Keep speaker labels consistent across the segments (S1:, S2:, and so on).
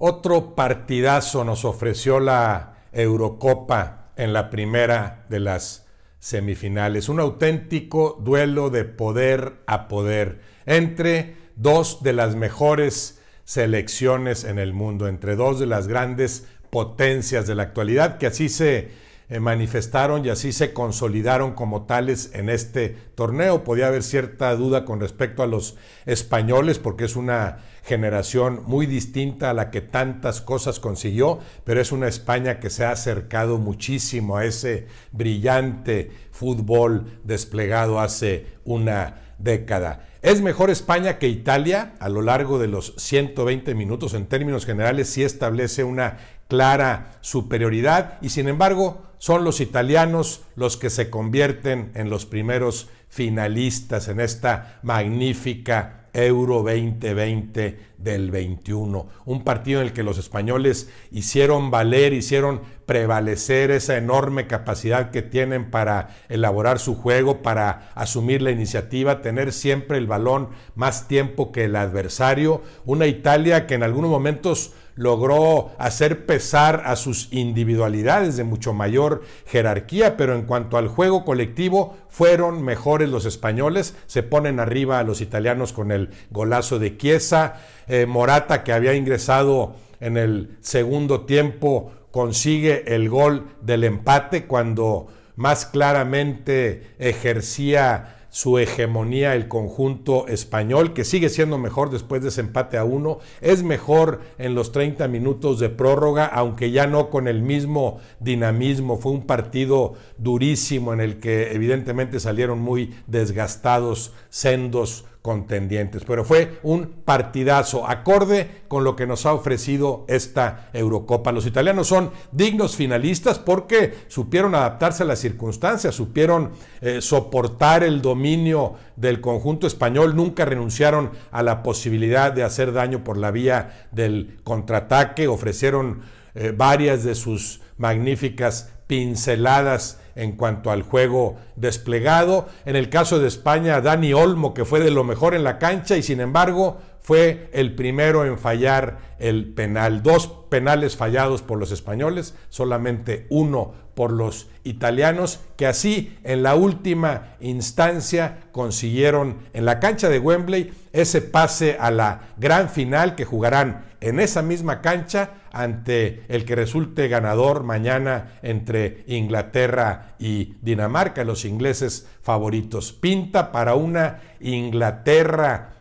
S1: Otro partidazo nos ofreció la Eurocopa en la primera de las semifinales. Un auténtico duelo de poder a poder entre dos de las mejores selecciones en el mundo, entre dos de las grandes potencias de la actualidad, que así se eh, manifestaron y así se consolidaron como tales en este torneo. Podía haber cierta duda con respecto a los españoles porque es una generación muy distinta a la que tantas cosas consiguió, pero es una España que se ha acercado muchísimo a ese brillante fútbol desplegado hace una década. ¿Es mejor España que Italia? A lo largo de los 120 minutos, en términos generales, sí establece una clara superioridad y sin embargo son los italianos los que se convierten en los primeros finalistas en esta magnífica Euro 2020 del 21. Un partido en el que los españoles hicieron valer, hicieron prevalecer esa enorme capacidad que tienen para elaborar su juego, para asumir la iniciativa, tener siempre el balón más tiempo que el adversario. Una Italia que en algunos momentos logró hacer pesar a sus individualidades de mucho mayor jerarquía, pero en cuanto al juego colectivo fueron mejores los españoles, se ponen arriba a los italianos con el golazo de Chiesa, eh, Morata que había ingresado en el segundo tiempo consigue el gol del empate cuando más claramente ejercía su hegemonía el conjunto español, que sigue siendo mejor después de ese empate a uno, es mejor en los 30 minutos de prórroga, aunque ya no con el mismo dinamismo, fue un partido durísimo en el que evidentemente salieron muy desgastados, sendos contendientes, pero fue un partidazo acorde con lo que nos ha ofrecido esta Eurocopa. Los italianos son dignos finalistas porque supieron adaptarse a las circunstancias, supieron eh, soportar el dominio del conjunto español, nunca renunciaron a la posibilidad de hacer daño por la vía del contraataque, ofrecieron eh, varias de sus magníficas pinceladas en cuanto al juego desplegado. En el caso de España, Dani Olmo, que fue de lo mejor en la cancha y sin embargo fue el primero en fallar el penal. Dos penales fallados por los españoles, solamente uno por los italianos, que así en la última instancia consiguieron en la cancha de Wembley ese pase a la gran final que jugarán en esa misma cancha ante el que resulte ganador mañana entre Inglaterra y Dinamarca, los ingleses favoritos. Pinta para una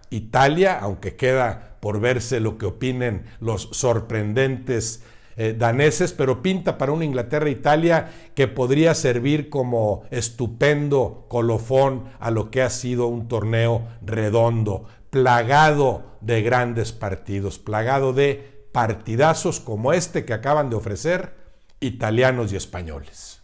S1: Inglaterra-Italia, aunque queda por verse lo que opinen los sorprendentes eh, daneses, pero pinta para una Inglaterra-Italia que podría servir como estupendo colofón a lo que ha sido un torneo redondo, plagado de grandes partidos, plagado de partidazos como este que acaban de ofrecer italianos y españoles.